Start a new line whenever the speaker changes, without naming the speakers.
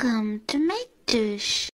Welcome to my douche.